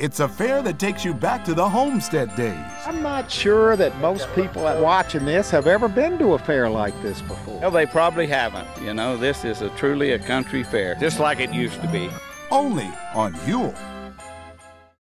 It's a fair that takes you back to the homestead days. I'm not sure that most people watching this have ever been to a fair like this before. Well, they probably haven't. You know, this is a truly a country fair, just like it used to be. Only on Huell.